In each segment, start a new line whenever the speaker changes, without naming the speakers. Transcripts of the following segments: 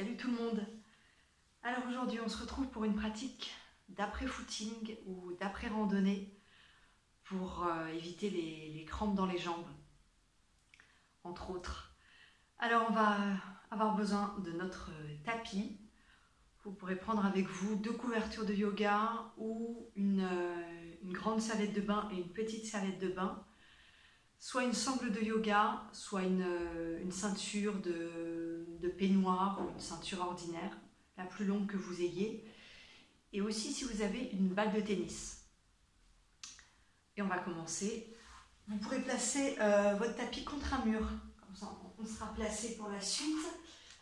Salut tout le monde Alors aujourd'hui on se retrouve pour une pratique d'après-footing ou d'après-randonnée pour euh, éviter les, crampes dans les jambes, entre autres. Alors on va avoir besoin de notre tapis. Vous pourrez prendre avec vous deux couvertures de yoga ou une, euh, une grande salette de bain et une petite salette de bain soit une sangle de yoga, soit une, euh, ceinture de, peignoir une ceinture ordinaire, la plus longue que vous ayez. Et aussi si vous avez une balle de tennis. Et on va commencer. Vous pourrez placer euh, votre tapis contre un mur. Comme ça, on sera placé pour la suite.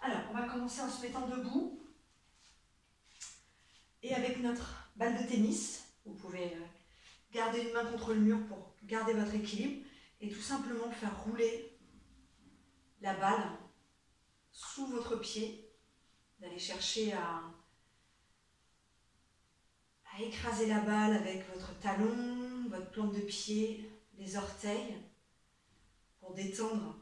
Alors, on va commencer en se mettant debout. Et avec notre balle de tennis, vous pouvez euh, garder une main contre le mur pour garder votre équilibre et tout simplement faire rouler la balle sous votre pied, d'aller chercher à, écraser la balle avec votre talon, votre plante de pied, les orteils, pour détendre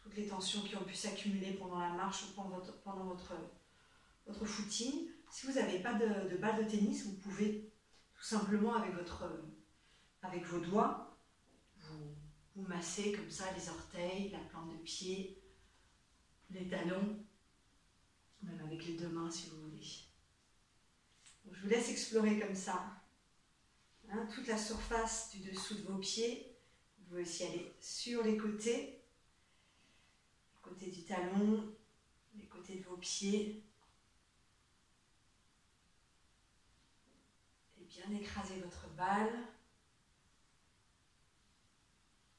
toutes les tensions qui ont pu s'accumuler pendant la marche ou pendant votre footing. Si vous n'avez pas de, de, balle de tennis, vous pouvez tout simplement avec, votre, avec vos doigts vous massez comme ça les orteils, la plante de pied, les talons, même avec les deux mains si vous voulez. je vous laisse explorer comme ça hein, toute la surface du dessous de vos pieds. Vous pouvez aussi aller sur les côtés, les côtés du talon, les côtés de vos pieds. Et bien écraser votre balle.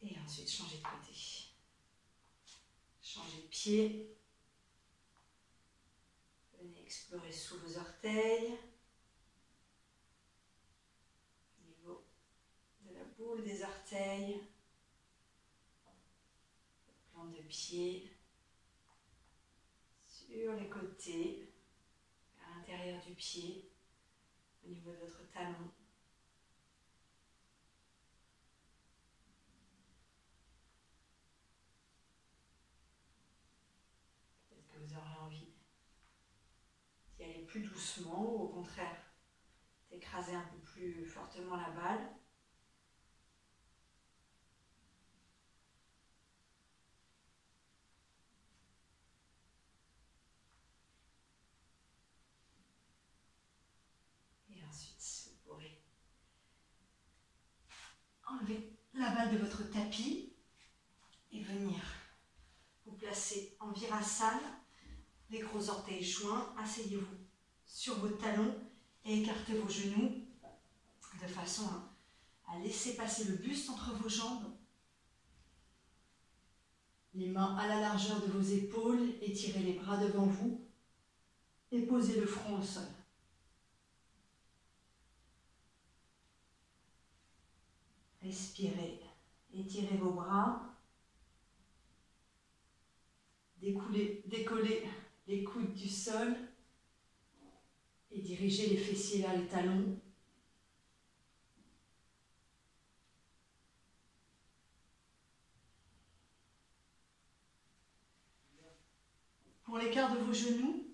Et ensuite, changer de côté. Changer de pied. Venez explorer sous vos orteils. Au niveau de la boule des orteils. Plante de pied. Sur les côtés. À l'intérieur du pied. Au niveau de votre talon. Plus doucement ou au contraire d'écraser un peu plus fortement la balle. Et ensuite, vous pourrez enlever la balle de votre tapis et venir vous placer en virassane, les gros orteils joints, asseyez-vous sur vos talons et écartez vos genoux de façon à, laisser passer le buste entre vos jambes. Les mains à la largeur de vos épaules, étirez les bras devant vous et posez le front au sol. Respirez, étirez vos bras, décollez, décollez les coudes du sol et dirigez les fessiers vers les talons. Pour l'écart de vos genoux,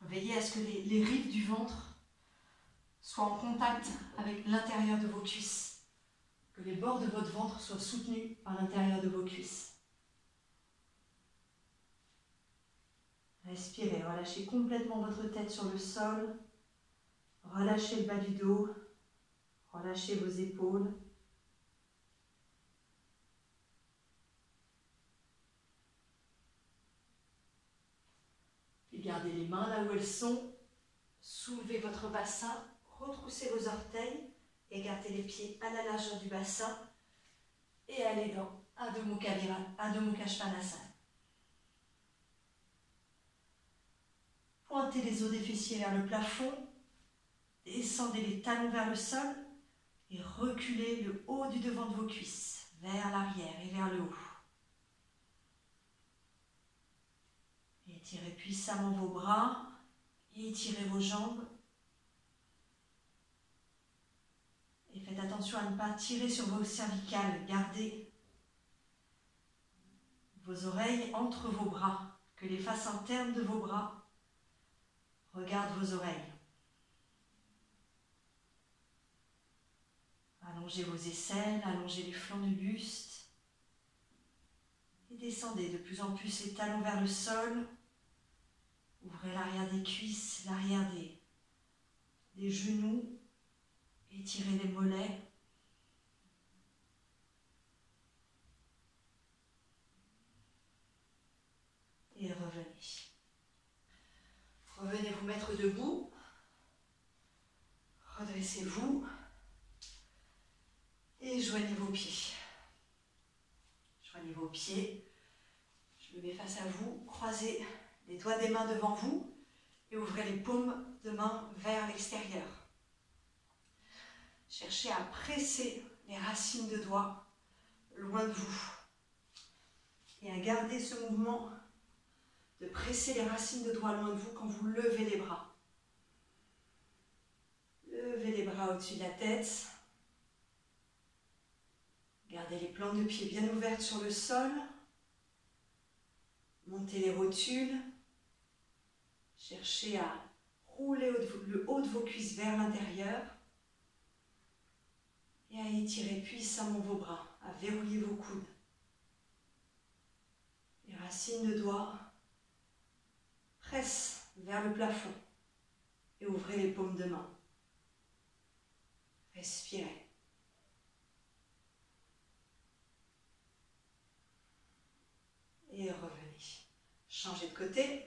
veillez à ce que les rives du ventre soient en contact avec l'intérieur de vos cuisses, que les bords de votre ventre soient soutenus par l'intérieur de vos cuisses. Respirez, relâchez complètement votre tête sur le sol. Relâchez le bas du dos. Relâchez vos épaules. Et gardez les mains là où elles sont. Soulevez votre bassin. Retroussez vos orteils. Et gardez les pieds à la largeur du bassin. Et allez dans Adho Mukha Svanasana. Pointez les os des fessiers vers le plafond. Descendez les talons vers le sol et reculez le haut du devant de vos cuisses vers l'arrière et vers le haut. Étirez puissamment vos bras, étirez vos jambes. Et faites attention à ne pas tirer sur vos cervicales. Gardez vos oreilles entre vos bras, que les faces internes de vos bras regarde vos oreilles. Allongez vos aisselles, allongez les flancs du buste. Et descendez de plus en plus les talons vers le sol. Ouvrez l'arrière des cuisses, l'arrière des, des genoux. Étirez les mollets. Et revenez. Revenez vous mettre debout. Redressez-vous. Et joignez vos pieds. Joignez vos pieds. Je me mets face à vous. Croisez les doigts des mains devant vous et ouvrez les paumes de main vers l'extérieur. Cherchez à presser les racines de doigts loin de vous. Et à garder ce mouvement de presser les racines de doigts loin de vous quand vous levez les bras. Levez les bras au-dessus de la tête. Gardez les plantes de pied bien ouvertes sur le sol. Montez les rotules. Cherchez à rouler le haut de vos cuisses vers l'intérieur. Et à étirer puissamment vos bras, à verrouiller vos coudes. Les racines de doigts pressent vers le plafond et ouvrez les paumes de main. Respirez. et revenez. Changez de côté.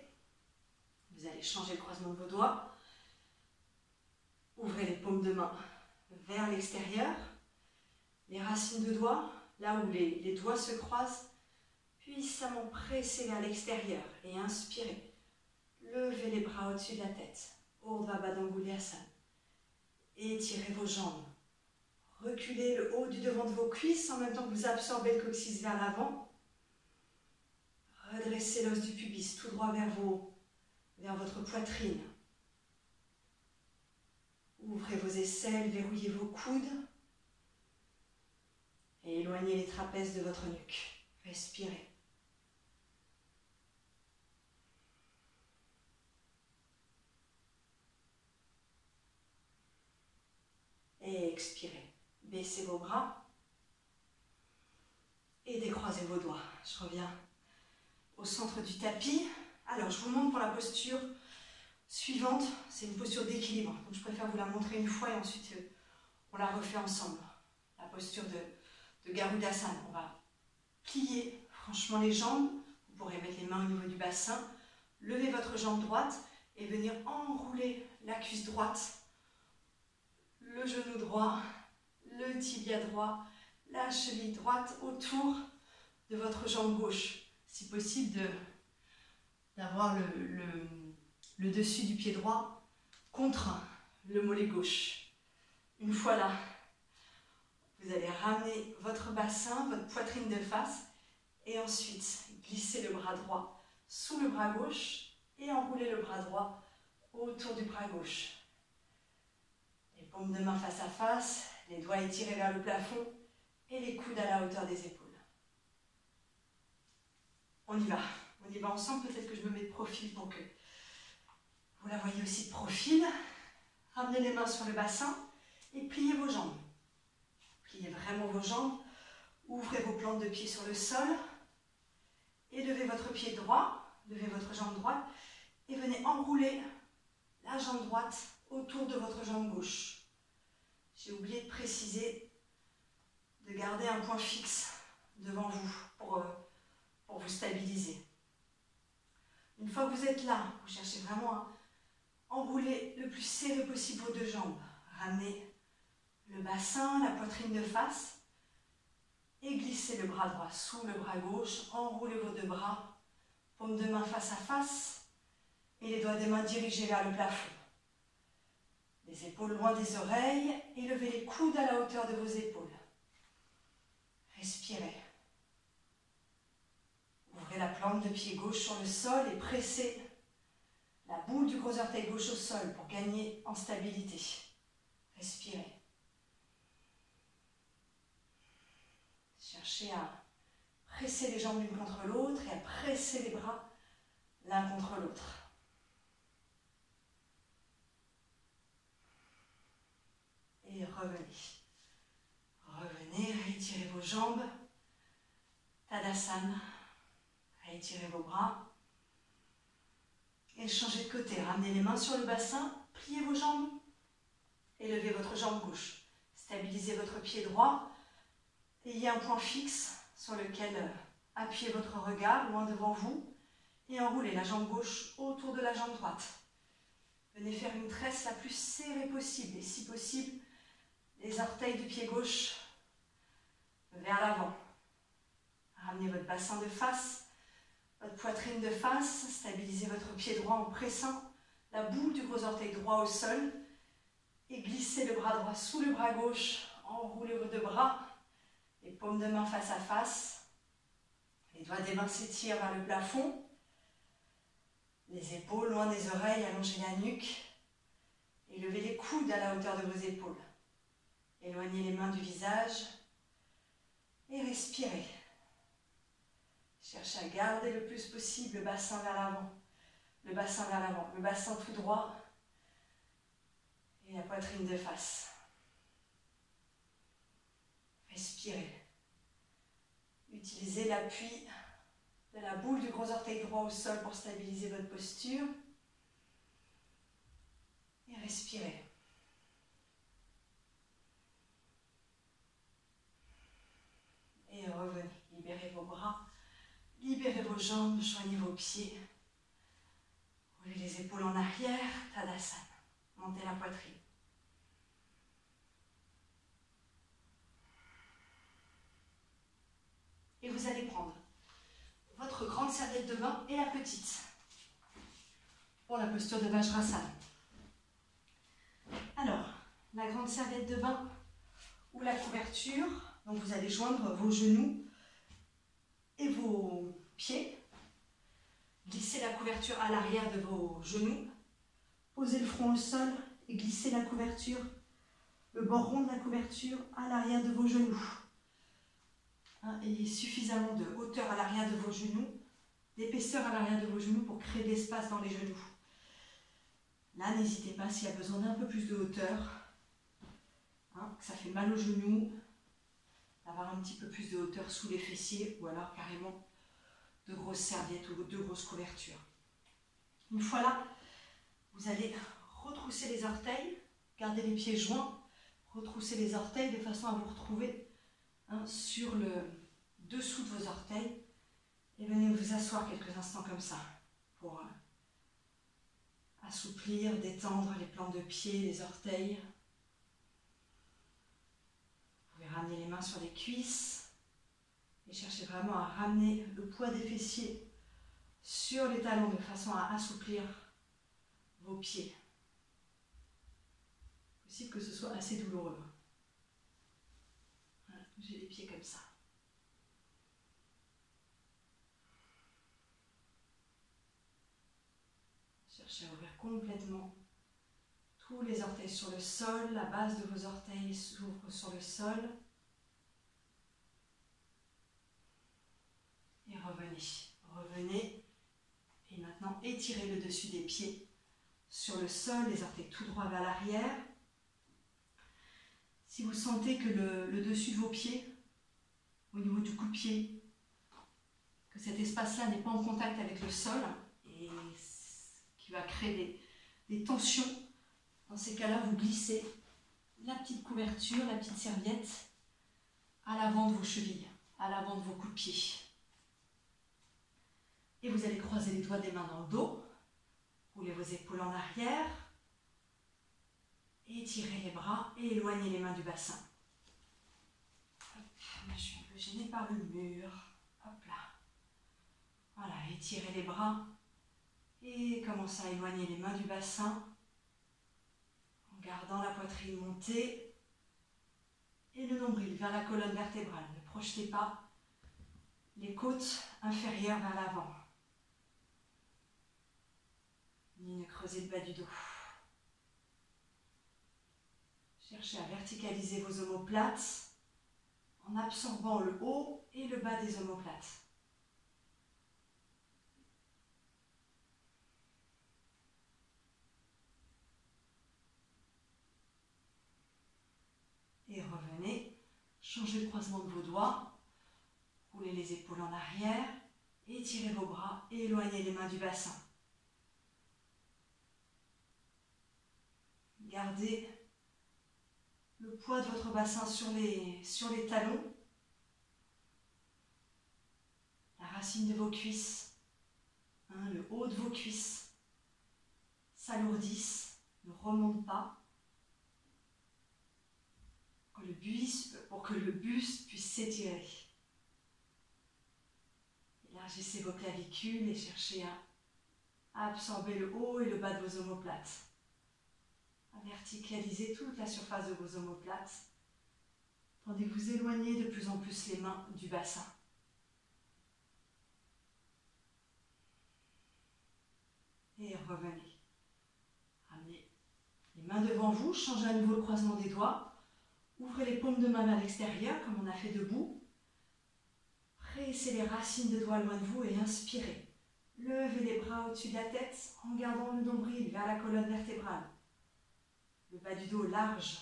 Vous allez changer le croisement de vos doigts. Ouvrez les paumes de main vers l'extérieur. Les racines de doigts, là où les, les doigts se croisent, puissamment pressez vers l'extérieur et inspirez. Levez les bras au-dessus de la tête. Urdhva. Étirez vos jambes. Reculez le haut du devant de vos cuisses en même temps que vous absorbez le coccyx vers l'avant. Redressez l'os du pubis tout droit vers, vos, vers votre poitrine. Ouvrez vos aisselles, verrouillez vos coudes et éloignez les trapèzes de votre nuque. Respirez. Et expirez. Baissez vos bras et décroisez vos doigts. Je reviens au centre du tapis. Alors, je vous montre pour la posture suivante. C'est une posture d'équilibre. Donc, je préfère vous la montrer une fois et ensuite euh, on la refait ensemble. La posture de, de Garudasana. On va plier franchement les jambes. Vous pourrez mettre les mains au niveau du bassin. Levez votre jambe droite et venir enrouler la cuisse droite, le genou droit, le tibia droit, la cheville droite autour de votre jambe gauche si possible, d'avoir le, dessus du pied droit contre le mollet gauche. Une fois là, vous allez ramener votre bassin, votre poitrine de face et ensuite glisser le bras droit sous le bras gauche et enrouler le bras droit autour du bras gauche. Les de main face à face, les doigts étirés vers le plafond et les coudes à la hauteur des épaules. On y va. On y va ensemble. Peut-être que je me mets de profil pour que vous la voyez aussi de profil. Ramenez les mains sur le bassin et pliez vos jambes. Pliez vraiment vos jambes. Ouvrez vos plantes de pied sur le sol. Et levez votre pied droit. Levez votre jambe droite. Et venez enrouler la jambe droite autour de votre jambe gauche. J'ai oublié de préciser de garder un point fixe devant vous pour euh, pour vous stabiliser. Une fois que vous êtes là, vous cherchez vraiment à enrouler le plus serré possible vos deux jambes. Ramenez le bassin, la poitrine de face et glissez le bras droit sous le bras gauche. Enroulez vos deux bras, paume de main face à face et les doigts des mains dirigés vers le plafond. Les épaules loin des oreilles et levez les coudes à la hauteur de vos épaules. Respirez. Ouvrez la plante de pied gauche sur le sol et pressez la boule du gros orteil gauche au sol pour gagner en stabilité. Respirez. Cherchez à presser les jambes l'une contre l'autre et à presser les bras l'un contre l'autre. Revenez. Revenez, réétirez vos jambes. Tadasana. Réétirez vos bras. Et changez de côté. Ramenez les mains sur le bassin. Pliez vos jambes. Élevez votre jambe gauche. Stabilisez votre pied droit. Ayez un point fixe sur lequel euh, appuyez votre regard loin devant vous. Et enroulez la jambe gauche autour de la jambe droite. Venez faire une tresse la plus serrée possible. Et si possible, les orteils du pied gauche vers l'avant. Ramenez votre bassin de face, votre poitrine de face, stabilisez votre pied droit en pressant la boule du gros orteil droit au sol et glissez le bras droit sous le bras gauche, enroulez vos deux bras, les paumes de main face à face, les doigts des mains s'étirent vers le plafond, les épaules loin des oreilles, allongez la nuque et levez les coudes à la hauteur de vos épaules. Éloignez les mains du visage et respirez. Cherchez à garder le plus possible le bassin vers l'avant, le bassin vers l'avant, le bassin tout droit et la poitrine de face. Respirez. Utilisez l'appui de la boule du gros orteil droit au sol pour stabiliser votre posture. Et respirez. Et revenez. Libérez vos bras. Libérez vos jambes. Joignez vos pieds. Roulez les épaules en arrière. Tadasana. Montez la poitrine. Et vous allez prendre votre grande serviette de bain et la petite pour la posture de Vajrasana. Alors, la grande serviette de bain ou la couverture, donc vous allez joindre vos genoux et vos pieds. Glissez la couverture à l'arrière de vos genoux. Posez le front au sol et glissez la couverture, le bord rond de la couverture à l'arrière de vos genoux. Hein, ayez suffisamment de hauteur à l'arrière de vos genoux, d'épaisseur à l'arrière de vos genoux pour créer de l'espace dans les genoux. Là, n'hésitez pas s'il y a besoin d'un peu plus de hauteur, hein, ça fait mal aux genoux, d'avoir un petit peu plus de hauteur sous les fessiers ou alors carrément de grosses serviettes ou de grosses couvertures. Une fois là, vous allez retrousser les orteils, garder les pieds joints, retrousser les orteils de façon à vous retrouver Hein, sur le dessous de vos orteils et venez vous asseoir quelques instants comme ça pour euh, assouplir, détendre les plantes de pied, les orteils. Pouvez ramener les mains sur les cuisses et chercher vraiment à ramener le poids des fessiers sur les talons de façon à assouplir vos pieds. Possible que ce soit assez douloureux. J'ai les pieds comme ça. Cherchez à ouvrir complètement tous les orteils sur le sol, la base de vos orteils s'ouvre sur le sol. Et revenez, revenez. Et maintenant, étirez le dessus des pieds sur le sol, les orteils tout droit vers l'arrière. Si vous sentez que le, dessus de vos pieds, au niveau du coup pied, que cet espace-là n'est pas en contact avec le sol et qui va créer des, tensions, dans ces cas-là, vous glissez la petite couverture, la petite serviette à l'avant de vos chevilles, à l'avant de vos coups de pied. Et vous allez croiser les doigts des mains dans le dos, roulez vos épaules en arrière, Étirez les bras et éloignez les mains du bassin. je suis un peu gênée par le mur. Hop là. Voilà, étirez les bras et commencez à éloigner les mains du bassin gardant la poitrine montée et le nombril vers la colonne vertébrale. Ne projetez pas les côtes inférieures vers l'avant. Ni ne creusez le bas du dos. Cherchez à verticaliser vos omoplates en absorbant le haut et le bas des omoplates. Changez le croisement de vos doigts. Roulez les épaules en arrière. Étirez vos bras et éloignez les mains du bassin. Gardez le poids de votre bassin sur les, talons. La racine de vos cuisses, hein, le haut de vos cuisses s'alourdissent, ne remontent pas. Pour que le buste, pour que le puisse s'étirer. Élargissez vos clavicules et cherchez à absorber le haut et le bas de vos omoplates verticaliser toute la surface de vos omoplates, tandis que vous éloignez de plus en plus les mains du bassin. Et revenez. Ramenez les mains devant vous, changez à nouveau le croisement des doigts. Ouvrez les paumes de main vers l'extérieur, comme on a fait debout. Pressez les racines de doigts loin de vous et inspirez. Levez les bras au-dessus de la tête en gardant le nombril vers la colonne vertébrale le bas du dos large.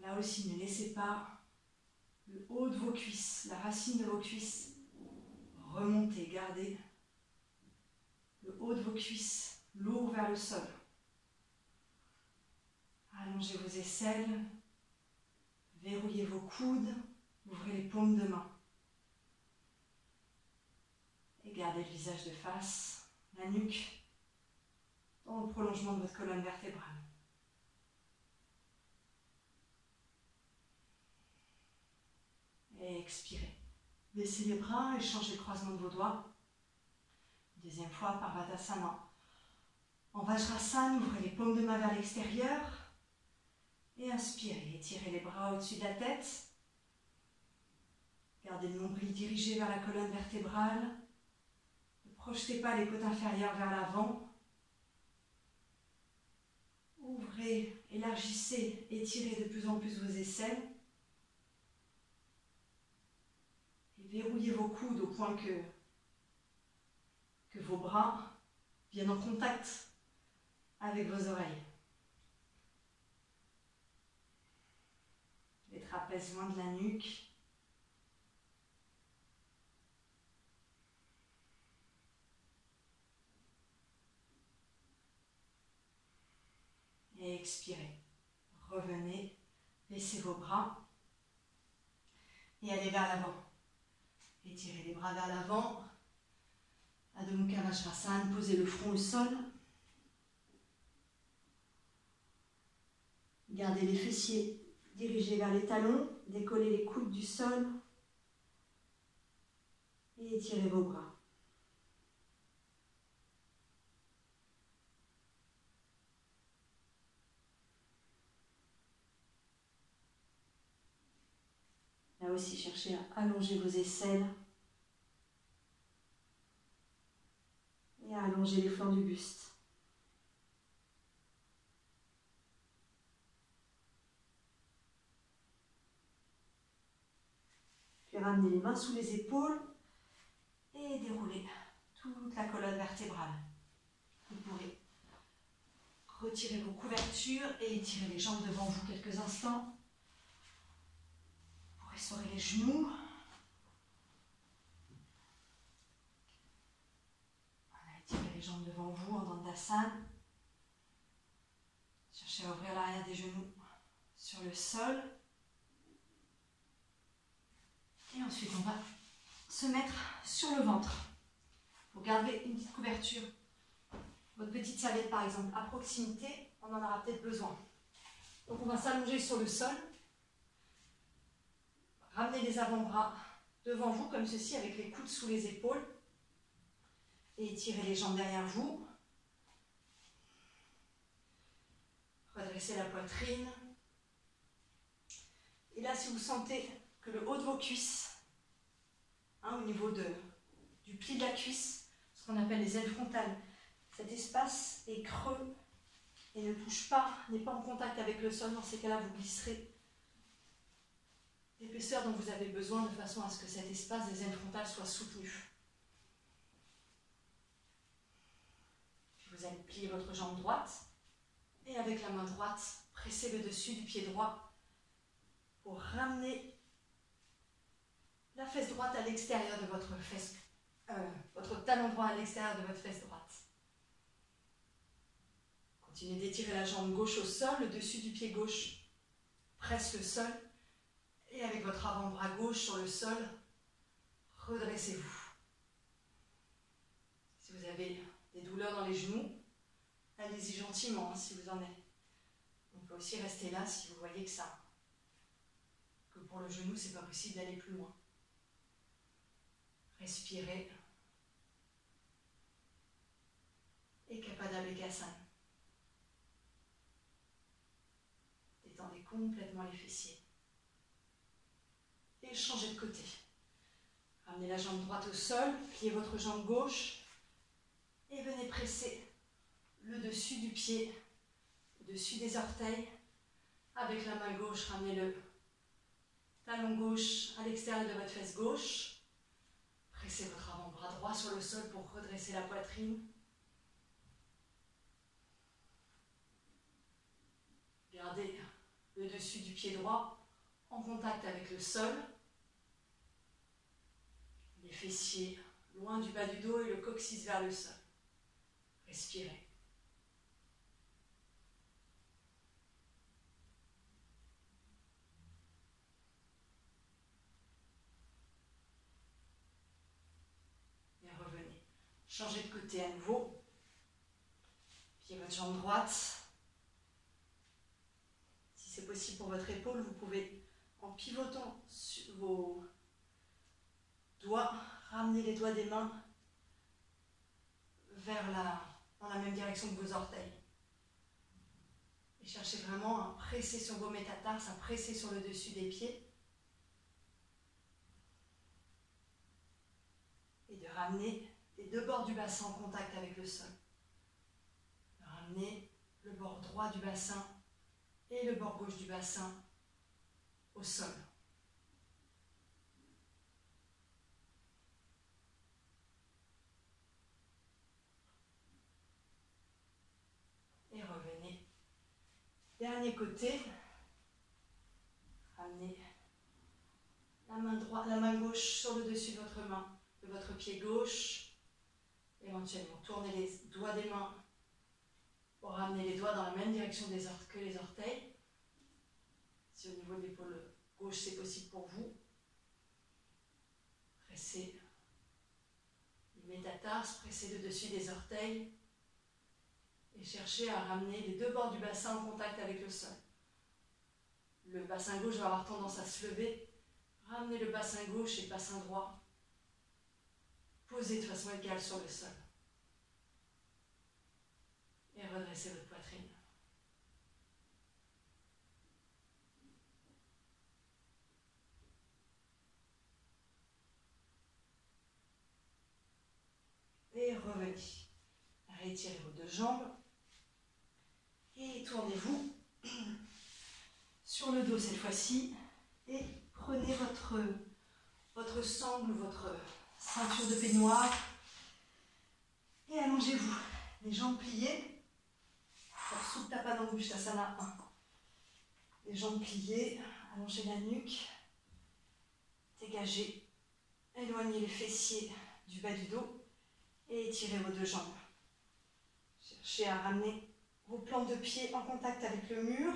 Là aussi, ne laissez pas le haut de vos cuisses, la racine de vos cuisses remonter, gardez le haut de vos cuisses lourd vers le sol. Allongez vos aisselles, verrouillez vos coudes, ouvrez les paumes de main. Et gardez le visage de face, la nuque dans le prolongement de votre colonne vertébrale. Et expirez. Baissez les bras et changez le croisement de vos doigts. Deuxième fois par Vadasana. En Vajrasana, ouvrez les paumes de main vers l'extérieur. Et inspirez. Étirez les bras au-dessus de la tête. Gardez le nombril dirigé vers la colonne vertébrale. Ne projetez pas les côtes inférieures vers l'avant. Ouvrez, élargissez, étirez de plus en plus vos aisselles. Et verrouillez vos coudes au point que, que vos bras viennent en contact avec vos oreilles. Loin de la nuque. et expirez. Revenez, baissez vos bras et allez vers l'avant. Étirez les bras vers l'avant. Adho posez le front au sol. Gardez les fessiers dirigés vers les talons, décollez les coudes du sol et étirez vos bras. aussi, cherchez à allonger vos aisselles et à allonger les flancs du buste. Ramenez les mains sous les épaules et déroulez toute la colonne vertébrale. Vous pourrez retirer vos couvertures et étirer les jambes devant vous quelques instants sur les genoux. Étirez les jambes devant vous en Dandasana. Cherchez à ouvrir l'arrière des genoux sur le sol. Et ensuite, on va se mettre sur le ventre. Vous gardez une petite couverture. Votre petite serviette, par exemple, à proximité, on en aura peut-être besoin. Donc, on va s'allonger sur le sol. Ramenez les avant-bras devant vous comme ceci avec les coudes sous les épaules. Et étirez les jambes derrière vous. Redressez la poitrine. Et là, si vous sentez que le haut de vos cuisses, hein, au niveau du pli de la cuisse, ce qu'on appelle les ailes frontales, cet espace est creux et ne touche pas, n'est pas en contact avec le sol, dans ces cas-là, vous glisserez l'épaisseur dont vous avez besoin de façon à ce que cet espace des ailes frontales soit soutenu. vous allez plier votre jambe droite et avec la main droite, pressez le dessus du pied droit pour ramener la fesse droite à l'extérieur de votre fesse, euh, votre talon droit à l'extérieur de votre fesse droite. Continuez d'étirer la jambe gauche au sol, le dessus du pied gauche presse le sol. Et avec votre avant-bras gauche sur le sol, redressez-vous. Si vous avez des douleurs dans les genoux, allez-y gentiment hein, si vous en avez. On peut aussi rester là si vous voyez que ça, que pour le genou, c'est pas possible d'aller plus loin. Respirez. Et Kapada Bekasana. Détendez complètement les fessiers. Et changez de côté. Ramenez la jambe droite au sol, pliez votre jambe gauche et venez presser le dessus du pied, le dessus des orteils. Avec la main gauche, ramenez le talon gauche à l'extérieur de votre fesse gauche. Pressez votre avant-bras droit sur le sol pour redresser la poitrine. Gardez le dessus du pied droit en contact avec le sol. Les fessiers loin du bas du dos et le coccyx vers le sol. Respirez. Et revenez. Changez de côté à nouveau. Pied votre jambe droite c'est possible pour votre épaule, vous pouvez, en pivotant vos doigts, ramener les doigts des mains vers la, dans la même direction que vos orteils. Et cherchez vraiment à presser sur vos métatarses, à presser sur le dessus des pieds. Et de ramener les deux bords du bassin en contact avec le sol. De ramener le bord droit du bassin et le bord gauche du bassin au sol. Et revenez. Dernier côté. Ramenez la main, droite, la main gauche sur le dessus de votre main, de votre pied gauche. Éventuellement, tournez les doigts des mains pour ramener les doigts dans la même direction que les orteils. Si au niveau de l'épaule gauche c'est possible pour vous, pressez les métatarses, pressez le dessus des orteils et cherchez à ramener les deux bords du bassin en contact avec le sol. Le bassin gauche va avoir tendance à se lever. Ramenez le bassin gauche et le bassin droit. Posez de façon égale sur le sol et redressez votre poitrine. Et revenez. Retirez vos deux jambes. Et tournez-vous sur le dos cette fois-ci. Et prenez votre, votre sangle, votre ceinture de peignoir. Et allongez-vous. Les jambes pliées pour Supta 1. Les jambes pliées, allongez la nuque, dégagez, éloignez les fessiers du bas du dos et étirez vos deux jambes. Cherchez à ramener vos plantes de pied en contact avec le mur.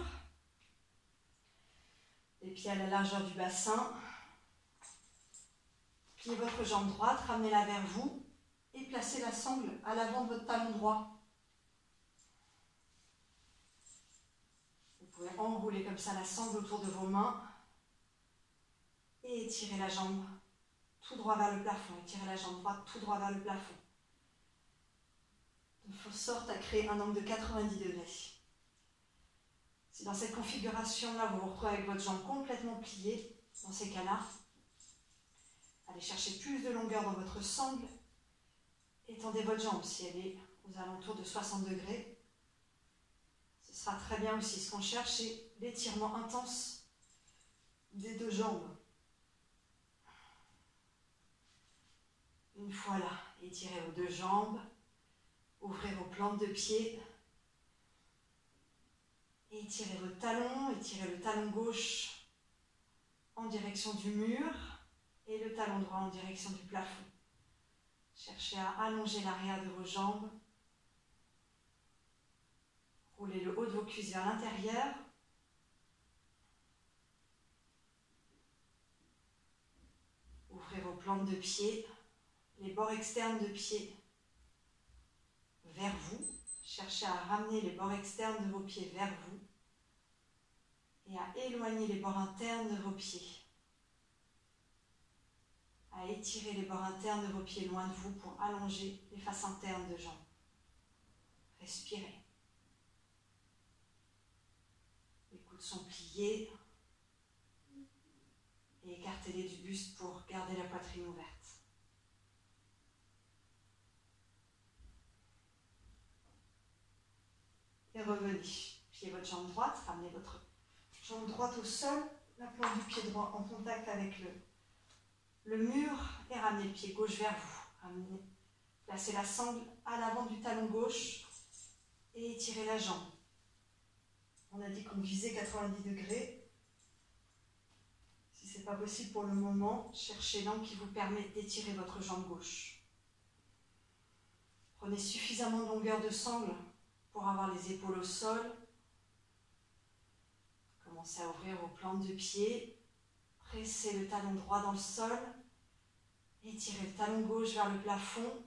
Les pieds à la largeur du bassin. Pliez votre jambe droite, ramenez-la vers vous et placez la sangle à l'avant de votre talon droit. Vous pouvez enrouler comme ça la sangle autour de vos mains et étirer la jambe tout droit vers le plafond. Étirez la jambe droite tout droit vers le plafond. De sorte à créer un angle de 90 degrés. Si dans cette configuration-là, vous vous retrouvez avec votre jambe complètement pliée, dans ces cas-là, allez chercher plus de longueur dans votre sangle. Étendez votre jambe si elle est aux alentours de 60 degrés sera très bien aussi. Ce qu'on cherche, c'est l'étirement intense des deux jambes. Une fois là, étirez vos deux jambes, ouvrez vos plantes de pied, étirez vos talons, étirez le talon gauche en direction du mur et le talon droit en direction du plafond. Cherchez à allonger l'arrière de vos jambes. Roulez le haut de vos cuisses vers l'intérieur. Ouvrez vos plantes de pied, les bords externes de pied vers vous. Cherchez à ramener les bords externes de vos pieds vers vous et à éloigner les bords internes de vos pieds. À étirer les bords internes de vos pieds loin de vous pour allonger les faces internes de jambes. Respirez. Les coudes sont pliés et écartez-les du buste pour garder la poitrine ouverte. Et revenez. Pliez votre jambe droite, ramenez votre jambe droite au sol, la plante du pied droit en contact avec le, le mur et ramenez le pied gauche vers vous. Placez la sangle à l'avant du talon gauche et étirez la jambe. On a dit qu'on visait 90 degrés. Si ce n'est pas possible pour le moment, cherchez l'angle qui vous permet d'étirer votre jambe gauche. Prenez suffisamment de longueur de sangle pour avoir les épaules au sol Commencez à ouvrir vos plantes de pied. Pressez le talon droit dans le sol. Étirez le talon gauche vers le plafond.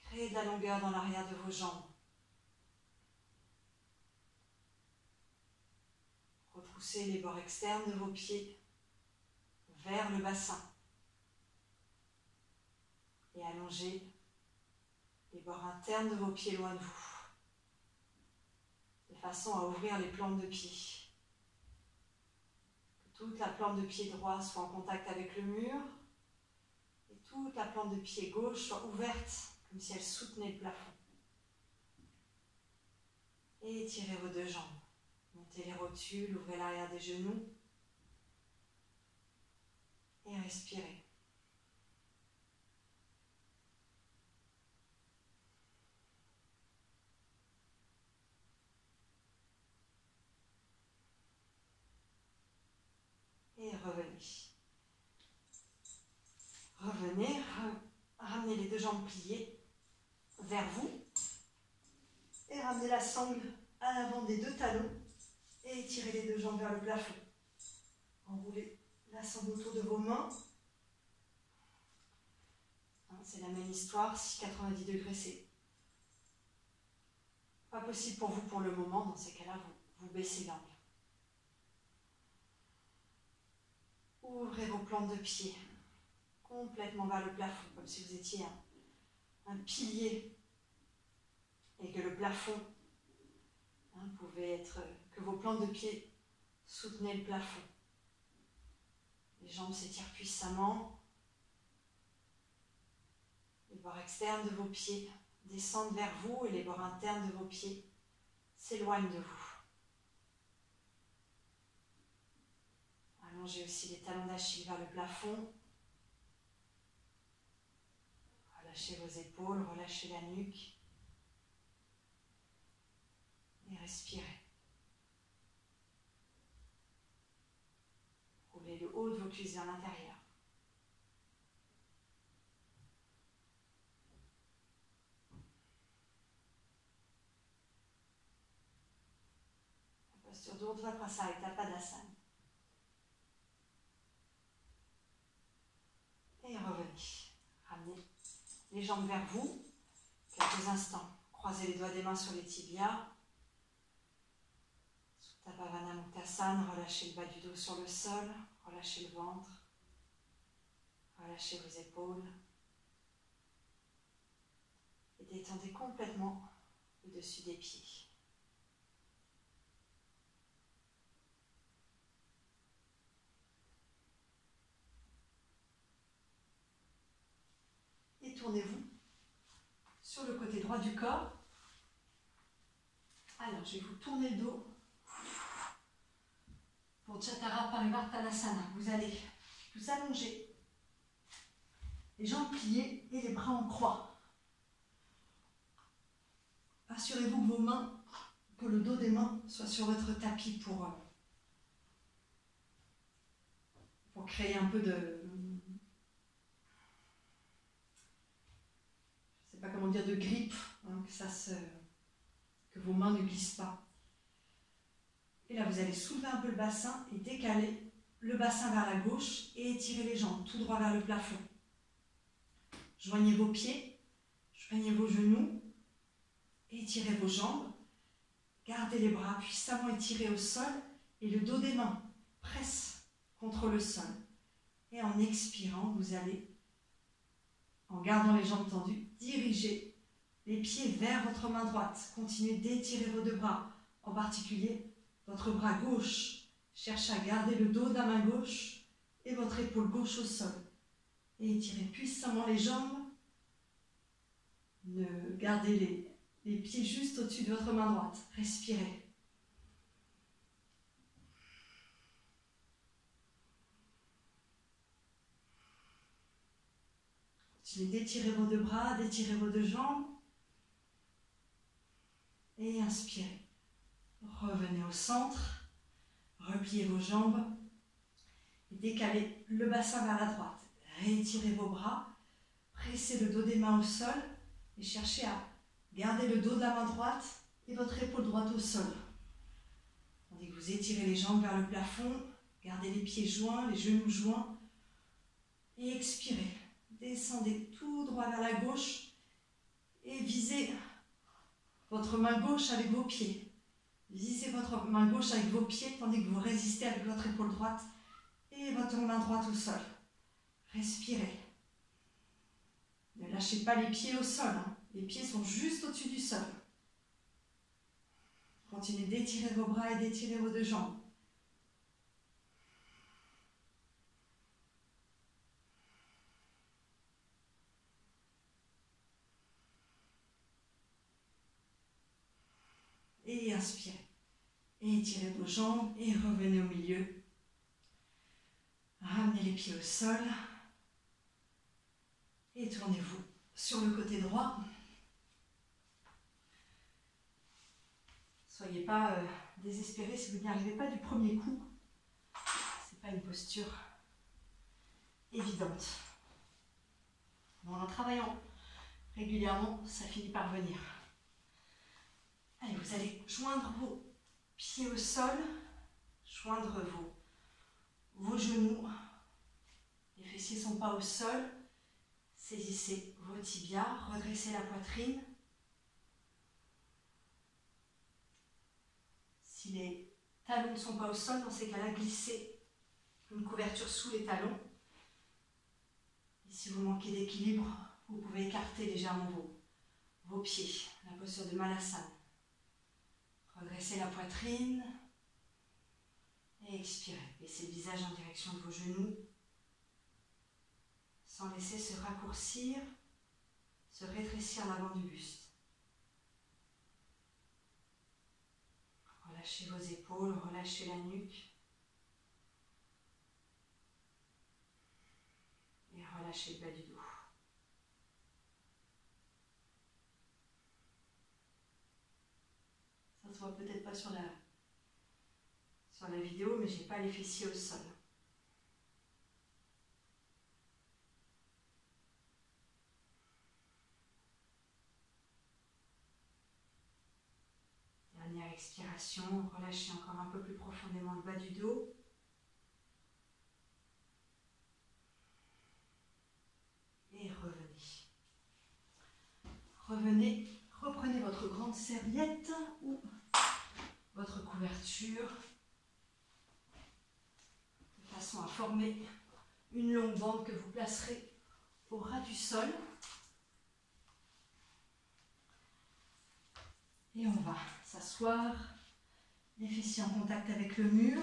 Créez de la longueur dans l'arrière de vos jambes. Retroussez les bords externes de vos pieds vers le bassin. Et allongez les bords internes de vos pieds loin de vous façon à ouvrir les plantes de pied. Toute la plante de pied droit soit en contact avec le mur et toute la plante de pied gauche soit ouverte comme si elle soutenait le plafond. Et étirez vos deux jambes. Montez les rotules, ouvrez l'arrière des genoux et respirez. revenez. Revenez, jambes pliées vers vous et ramenez la sangle à l'avant des deux talons et étirez les deux jambes vers le plafond. Enroulez la sangle autour de vos mains. Hein, c'est la même histoire, si 90 degrés c'est pas possible pour vous pour le moment, dans ces cas-là, vous, vous baissez l'angle. Ouvrez vos plantes de pied complètement vers le plafond, comme si vous étiez un, pilier et que le plafond hein, pouvait être, que vos plantes de pied soutenaient le plafond. Les jambes s'étirent puissamment. Les bords externes de vos pieds descendent vers vous et les bords internes de vos pieds s'éloignent de vous. Allongez aussi les talons d'Achille vers le plafond. Relâchez vos épaules, relâchez la nuque. Et respirez. Roulez le haut de vos cuisses vers l'intérieur. La posture d'Urdhva Prasarita Padasana. et revenez. Les jambes vers vous. Quelques instants. Croisez les doigts des mains sur les tibias. Tapavana Muktasana, relâchez le bas du dos sur le sol, relâchez le ventre, relâchez vos épaules et détendez complètement le dessus des pieds. Tournez-vous sur le côté droit du corps. Alors, je vais vous tourner le dos pour Chatara Parivartanasana. Vous allez vous allonger, les jambes pliées et les bras en croix. Assurez-vous que vos mains, que le dos des mains soit sur votre tapis pour, pour créer un peu de... Je ne sais pas comment dire, de grippe, hein, que, que vos mains ne glissent pas. Et là, vous allez soulever un peu le bassin et décaler le bassin vers la gauche et étirer les jambes tout droit vers le plafond. Joignez vos pieds, joignez vos genoux, étirez vos jambes, gardez les bras puissamment étirés au sol et le dos des mains presse contre le sol. Et en expirant, vous allez, en gardant les jambes tendues, diriger les pieds vers votre main droite. Continuez d'étirer vos deux bras, en particulier votre bras gauche Cherchez à garder le dos de la main gauche et votre épaule gauche au sol. Et étirez puissamment les jambes. Ne gardez les, les pieds juste au-dessus de votre main droite. Respirez. Continuez d'étirer vos deux bras, d'étirer vos deux jambes. Et inspirez. Revenez au centre. Repliez vos jambes et décalez le bassin vers la droite. Réétirez vos bras, pressez le dos des mains au sol et cherchez à garder le dos de la main droite et votre épaule droite au sol. Tandis que vous étirez les jambes vers le plafond, gardez les pieds joints, les genoux joints et expirez. Descendez tout droit vers la gauche et visez votre main gauche avec vos pieds. Visez votre main gauche avec vos pieds tandis que vous résistez avec votre épaule droite et votre main droite au sol. Respirez. Ne lâchez pas les pieds au sol. Hein. Les pieds sont juste au-dessus du sol. Continuez d'étirer vos bras et d'étirer vos deux jambes. Et inspirez. Et étirez vos jambes et revenez au milieu. Ramenez les pieds au sol. Et tournez-vous sur le côté droit. Soyez pas euh, désespérés si vous n'y arrivez pas du premier coup. Ce n'est pas une posture évidente. en travaillant régulièrement, ça finit par venir. Allez, vous allez joindre vos pieds au sol, joindre vos, genoux. Les fessiers ne sont pas au sol. Saisissez vos tibias, redressez la poitrine. Si les talons ne sont pas au sol, dans ces cas-là, glissez une couverture sous les talons. Et si vous manquez d'équilibre, vous pouvez écarter légèrement vos, vos pieds, la posture de Malasana. Redressez la poitrine. Et expirez. Laissez le visage en direction de vos genoux. Sans laisser se raccourcir, se rétrécir l'avant du buste. Relâchez vos épaules, relâchez la nuque. Et relâchez le bas du dos. Ça se voit peut-être pas sur la, sur la vidéo, mais j'ai pas les fessiers au sol. Dernière expiration, relâchez encore un peu plus profondément le bas du dos. Et revenez. Revenez, reprenez votre grande serviette ou votre couverture de façon à former une longue bande que vous placerez au ras du sol. Et on va s'asseoir, les fessiers en contact avec le mur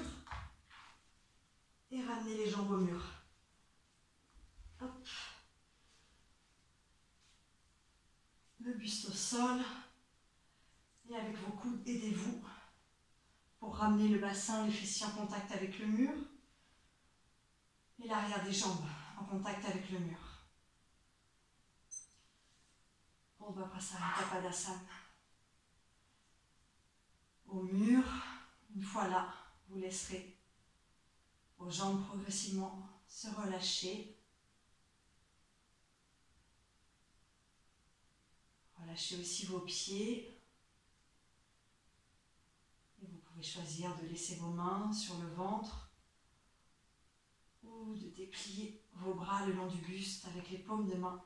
et ramener les jambes au mur. Le buste au sol et avec vos coudes, aidez-vous ramener le bassin, les fessiers en contact avec le mur et l'arrière des jambes en contact avec le mur. On va passer à Tapadasana. Au mur, une fois là, vous laisserez vos jambes progressivement se relâcher. Relâchez aussi vos pieds. Et vous choisir de laisser vos mains sur le ventre ou de déplier vos bras le long du buste avec les paumes de main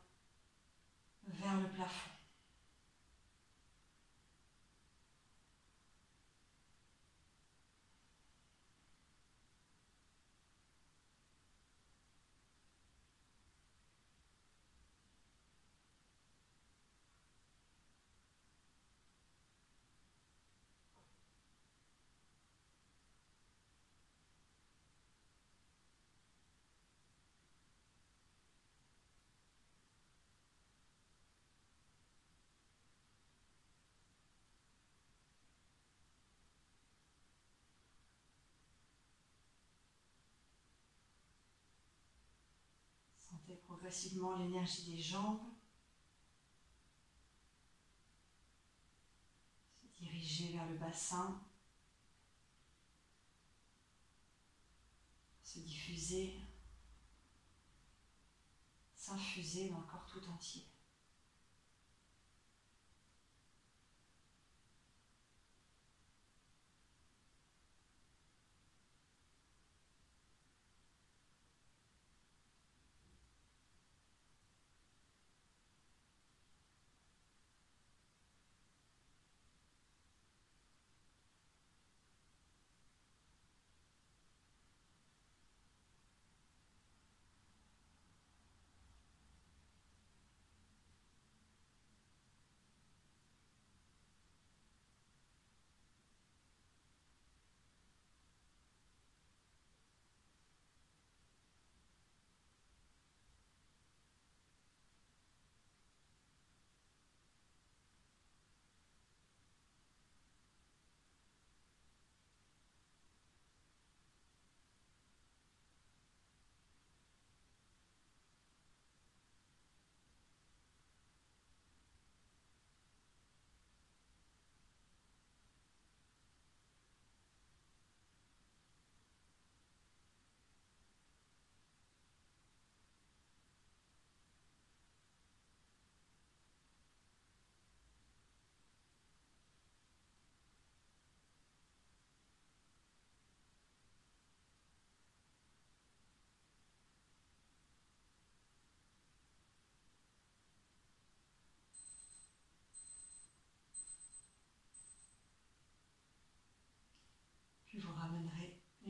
vers le plafond. L'énergie des jambes. Se diriger vers le bassin. Se diffuser. S'infuser dans le corps tout entier.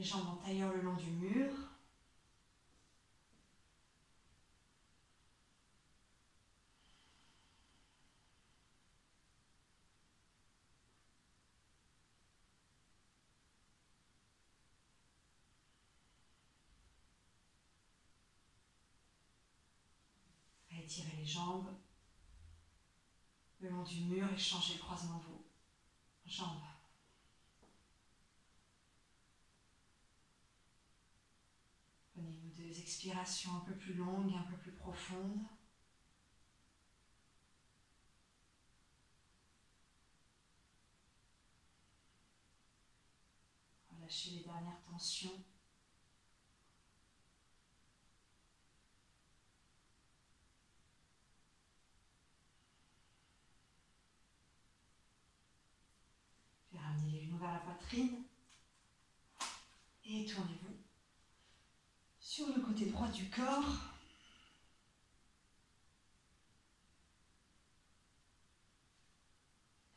Les jambes en tailleur le long du mur. Étirez les jambes le long du mur et changez le croisement de vos jambes. Des expirations un peu plus longues, un peu plus profondes. Relâchez les dernières tensions. Puis ramenez les genoux vers la poitrine et tournez-vous sur le côté droit du corps.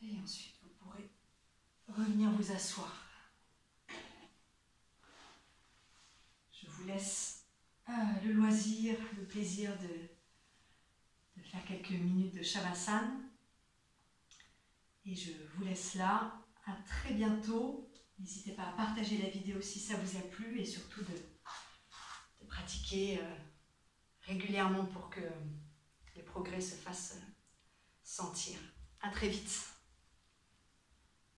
Et ensuite, vous pourrez revenir vous asseoir. Je vous laisse euh, le loisir, le plaisir de, de faire quelques minutes de Shavasana. Et je vous laisse là. À très bientôt. N'hésitez pas à partager la vidéo si ça vous a plu et surtout de pratiquer euh, régulièrement pour que les progrès se fassent sentir. À très vite.